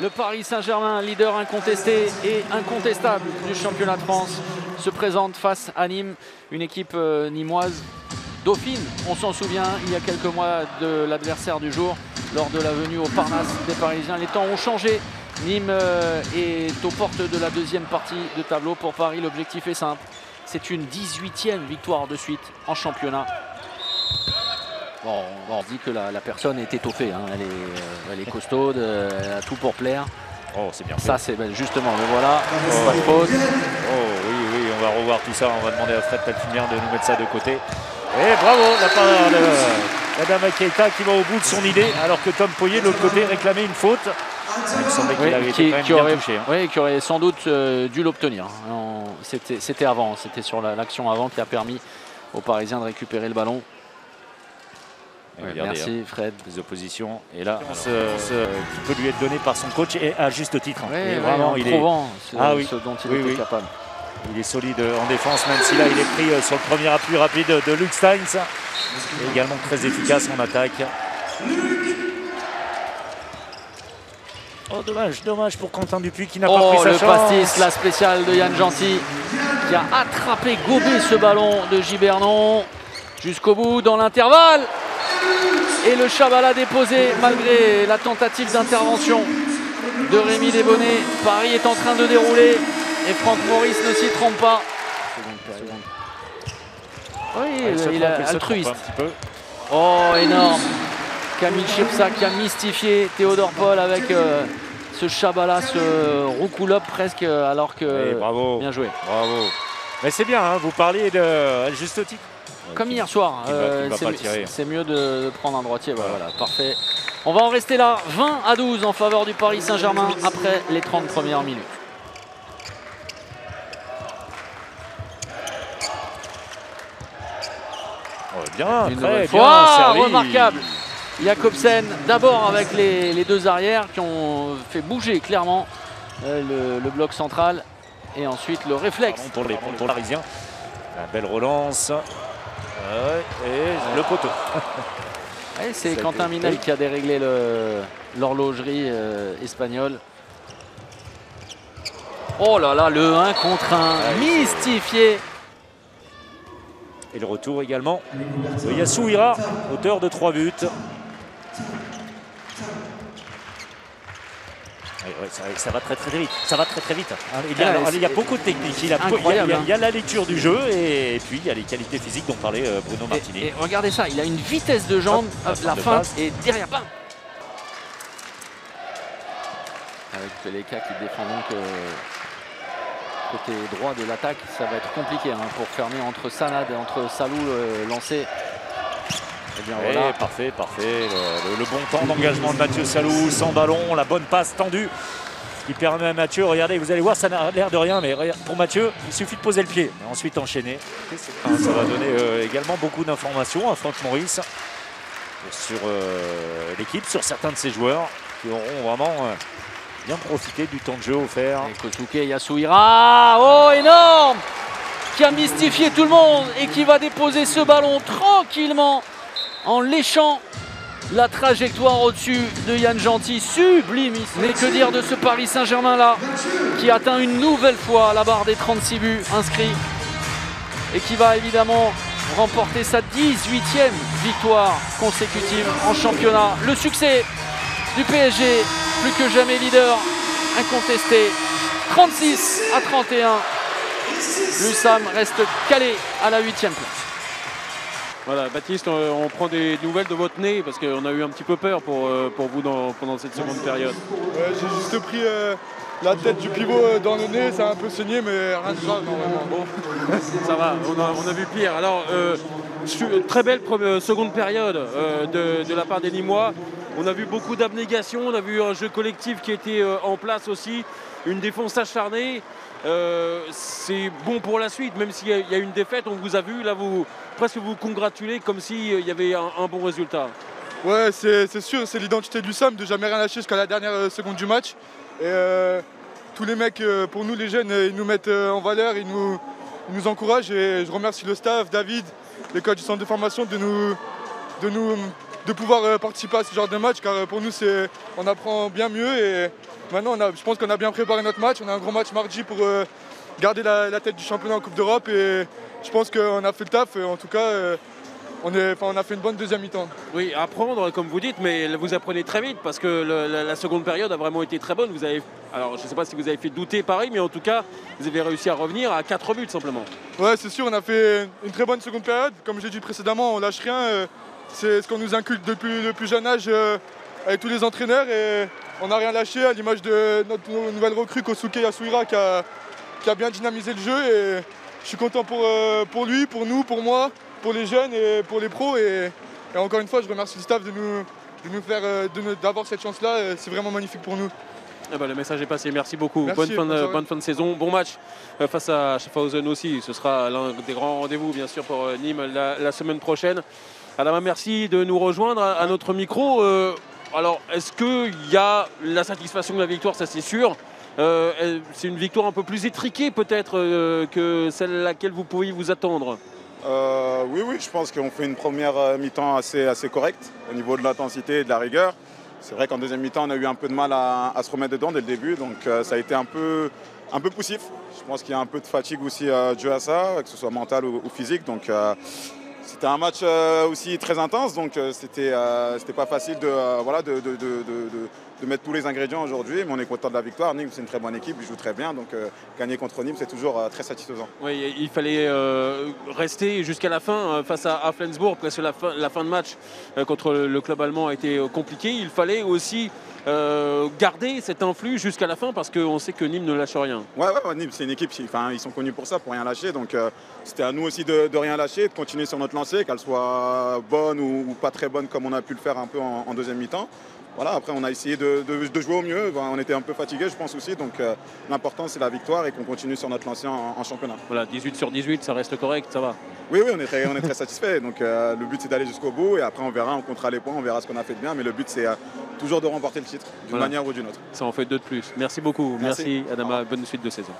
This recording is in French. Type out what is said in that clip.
Le Paris Saint-Germain, leader incontesté et incontestable du championnat de France, se présente face à Nîmes, une équipe euh, nîmoise dauphine. On s'en souvient, il y a quelques mois de l'adversaire du jour, lors de la venue au Parnasse des Parisiens. Les temps ont changé. Nîmes euh, est aux portes de la deuxième partie de tableau. Pour Paris, l'objectif est simple. C'est une 18e victoire de suite en championnat. Bon, on dit que la, la personne est étoffée. hein. Elle, est, euh, elle est costaude, euh, elle a tout pour plaire. Oh, c'est bien. Ça, c'est ben, justement, le voilà. Pas de faute. Oh oui, oui, on va revoir tout ça. On va demander à Fred Pelfimière de nous mettre ça de côté. Et bravo, la part de Madame Keita qui va au bout de son idée, alors que Tom Poyer, de l'autre côté, réclamait une faute. Il me semblait qu'il Oui, avait qui, été bien aurait, touché. hein. oui, qui aurait sans doute euh, dû l'obtenir. On- C'était avant, c'était sur la- l'action avant qui a permis aux Parisiens de récupérer le ballon. Et Ouais, regardez, merci hein, Fred. les oppositions. Et là, ce, ce qui peut lui être donné par son coach, et à juste titre. hein. Ouais, Et ouais, vraiment, en il est, ce, Ah oui. ce dont il Oui, était oui. capable. il est solide en défense, même si là, il est pris euh, sur le premier appui rapide de Luke Steins. Et également très efficace en attaque. Oh, dommage, dommage pour Quentin Dupuis qui n'a pas Oh, pris sa le chance. pastis, la spéciale de Yann Gentil qui a attrapé, gobé ce ballon de Gibernon jusqu'au bout dans l'intervalle. Et le Chabala déposé malgré la tentative d'intervention de Rémi Desbonnets. Paris est en train de dérouler et Franck Maurice ne s'y trompe pas. Oui, Il se il est il se altruiste. Oh, énorme. Camille Chirsa qui a mystifié Théodore Paul avec euh, ce Chabala, ce roucoulop presque, euh, alors que. Oui, bravo, Bien joué. bravo. Mais c'est bien, hein, vous parliez de à juste titre. Comme hier soir, euh, va c'est mieux de, de prendre un droitier. Voilà, voilà, parfait. On va en rester là, 20 à 12 en faveur du Paris Saint-Germain après les 30 premières minutes. Oh, bien, Une très bien servi. remarquable. Jacobsen, d'abord avec les, les deux arrières qui ont fait bouger clairement euh, le, le bloc central et ensuite le réflexe. Pour les, pour les Parisiens. La belle relance. Et le poteau. C'est Quentin Minel qui a déréglé l'horlogerie euh, espagnole. Oh là là, le 1 contre 1, mystifié. Et le retour également de Yasouira, auteur de 3 buts. Ça, ça va très très vite. Ça va très très vite. Il y a, Ah, il y a beaucoup de techniques. Il, y a- il il y la lecture du jeu et, puis il y a les qualités physiques dont parlait euh, Bruno Martini. et regardez ça, il a une vitesse de jambe, Hop, la la fin de feinte et derrière, bam Avec Peleka qui défend donc euh, côté droit de l'attaque, ça va être compliqué hein, pour fermer entre Sanad et entre Salou euh, lancé. Et bien Ouais, voilà, parfait, parfait. Le, le- le bon temps d'engagement de Mathieu Salou, sans ballon, la bonne passe tendue qui permet à Mathieu, regardez, vous allez voir, ça n'a l'air de rien, mais pour Mathieu, il suffit de poser le pied, et ensuite enchaîner. Hein, Ça va donner euh, également beaucoup d'informations à Franck Maurice sur euh, l'équipe, sur certains de ses joueurs qui auront vraiment euh, bien profité du temps de jeu offert. Et Kosuke Yasuhira, oh énorme Qui a mystifié tout le monde et qui va déposer ce ballon tranquillement en léchant la trajectoire au-dessus de Yann Gentil. Sublime Mais que dire de ce Paris Saint-Germain là qui atteint une nouvelle fois la barre des 36 buts inscrits et qui va évidemment remporter sa 18e victoire consécutive en championnat. Le succès du PSG, plus que jamais leader, incontesté, 36 à 31. L'USAM reste calé à la 8 place. Voilà, Baptiste, on, on prend des nouvelles de votre nez parce qu'on a eu un petit peu peur pour, euh, pour vous dans- pendant cette seconde période. Ouais, J'ai juste pris euh, la tête du pivot euh, dans le nez, ça a un peu saigné, mais rien de grave normalement. Bon, ça va, on a, on a vu pire. Alors, euh, très belle seconde période euh, de, de la part des Nîmois. On a vu beaucoup d'abnégation, on a vu un jeu collectif qui était euh, en place aussi, une défense acharnée. Euh, c'est bon pour la suite, même s'il y, a- une défaite, on vous a vu, là vous presque vous congratulez comme s'il y avait un, bon résultat. Ouais, c'est sûr, c'est l'identité du SAM de jamais rien lâcher jusqu'à la dernière euh, seconde du match. Et tous les mecs, pour nous les jeunes, ils nous mettent en valeur, ils nous, ils nous encouragent et je remercie le staff, David, les coachs du centre de formation de nous, de nous, de pouvoir euh, participer à ce genre de match car euh, pour nous c'est, on apprend bien mieux et maintenant, je pense qu'on a bien préparé notre match. On a un gros match mardi pour garder la, tête du championnat en Coupe d'Europe. Et je pense qu'on a fait le taf. Et en tout cas, on, on, a fait une bonne deuxième mi-temps. Oui, apprendre, comme vous dites, mais vous apprenez très vite parce que la, seconde période a vraiment été très bonne. Vous avez, alors, je ne sais pas si vous avez fait douter Paris, mais en tout cas, vous avez réussi à revenir à 4 buts simplement. Ouais, c'est sûr, on a fait une très bonne seconde période. Comme j'ai dit précédemment, on lâche rien. C'est ce qu'on nous inculque depuis le plus jeune âge euh, avec tous les entraîneurs. Et on n'a rien lâché à l'image de notre nouvelle recrue Kosuke Yasuira qui a, qui a bien dynamisé le jeu. Et je suis content pour, euh, pour lui, pour nous, pour moi pour les jeunes et pour les pros. Et, encore une fois, je remercie le staff de nous, nous faire, euh, d'avoir cette chance-là. Euh, c'est vraiment magnifique pour nous. Eh ben, le message est passé, merci beaucoup. bonne, fin de, bonne, fin de, saison, bon match euh, face à Schaffhausen aussi. Ce sera l'un des grands rendez-vous, bien sûr, pour Nîmes la, semaine prochaine. Adama, merci de nous rejoindre à, notre micro. alors, est-ce qu'il y a la satisfaction de la victoire Ça, c'est sûr. c'est une victoire un peu plus étriquée, peut-être, que celle à laquelle vous pouviez vous attendre? Euh, oui, oui, je pense qu'on fait une première euh, mi-temps assez, assez correcte au niveau de l'intensité et de la rigueur. C'est vrai qu'en deuxième mi-temps, on a eu un peu de mal à, se remettre dedans dès le début, donc euh, ça a été un peu, un peu poussif. Je pense qu'il y a un peu de fatigue aussi dû à ça, que ce soit mental ou, physique. Donc c'était un match aussi très intense, donc c'était c'était pas facile de, voilà, de, de mettre tous les ingrédients aujourd'hui, mais on est content de la victoire. Nîmes, c'est une très bonne équipe, ils jouent très bien, donc euh, gagner contre Nîmes, c'est toujours euh, très satisfaisant. Oui, il fallait euh, rester jusqu'à la fin face à, Flensburg, parce que la fin, la fin de match contre le club allemand a été compliquée. Il fallait aussi garder cet influx jusqu'à la fin parce qu'on sait que Nîmes ne lâche rien. Ouais, ouais, Nîmes, c'est une équipe, enfin, ils sont connus pour ça, pour rien lâcher. Donc c'était à nous aussi de, rien lâcher, de continuer sur notre lancée, qu'elle soit bonne ou, pas très bonne comme on a pu le faire un peu en deuxième mi-temps voilà, après on a essayé de, jouer au mieux. on était un peu fatigué, je pense aussi. Donc euh, l'important c'est la victoire et qu'on continue sur notre lancée en, championnat. Voilà, 18 sur 18, ça reste correct, ça va. Oui, oui, on est très, on est très satisfait. Donc euh, le but c'est d'aller jusqu'au bout et après on verra, on comptera les points, on verra ce qu'on a fait de bien. Mais le but c'est euh, toujours de remporter le titre d'une manière ou d'une autre. Ça en fait deux de plus. Merci beaucoup. Merci, Merci Adama. Bonne suite de saison.